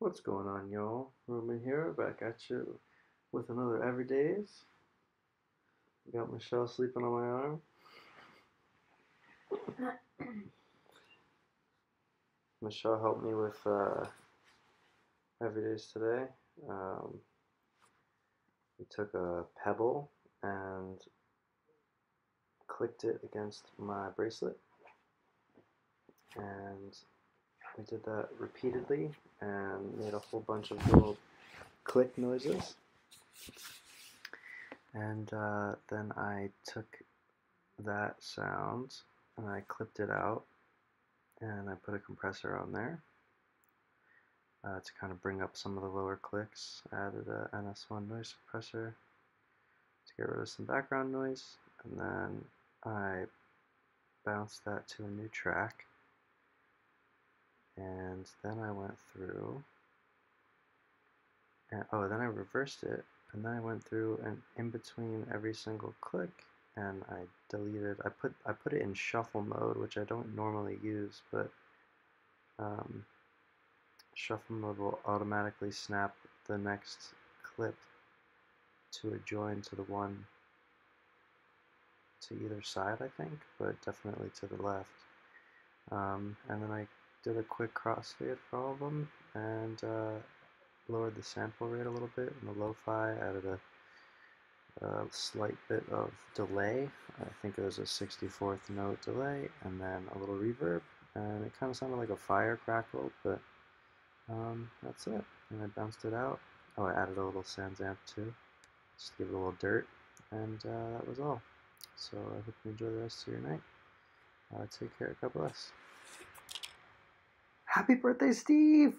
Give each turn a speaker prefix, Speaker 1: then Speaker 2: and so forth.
Speaker 1: What's going on, y'all? Roman here, back at you with another Everydays. Got Michelle sleeping on my arm. Michelle helped me with uh, Everydays today. Um, we took a pebble and clicked it against my bracelet, and we did that repeatedly and made a whole bunch of little click noises. And uh, then I took that sound and I clipped it out and I put a compressor on there uh, to kind of bring up some of the lower clicks. I added a NS1 noise suppressor to get rid of some background noise and then I bounced that to a new track and then I went through and oh then I reversed it and then I went through and in between every single click and I deleted I put I put it in shuffle mode which I don't normally use but um, shuffle mode will automatically snap the next clip to a join to the one to either side I think but definitely to the left. Um, and then I did a quick crossfade for all of them and uh, lowered the sample rate a little bit in the lo-fi, added a, a, slight bit of delay, I think it was a 64th note delay, and then a little reverb, and it kind of sounded like a fire crackle, but um, that's it. And I bounced it out. Oh, I added a little SansAmp too, just to give it a little dirt, and uh, that was all. So I hope you enjoy the rest of your night. Uh, take care. God bless. Happy birthday, Steve!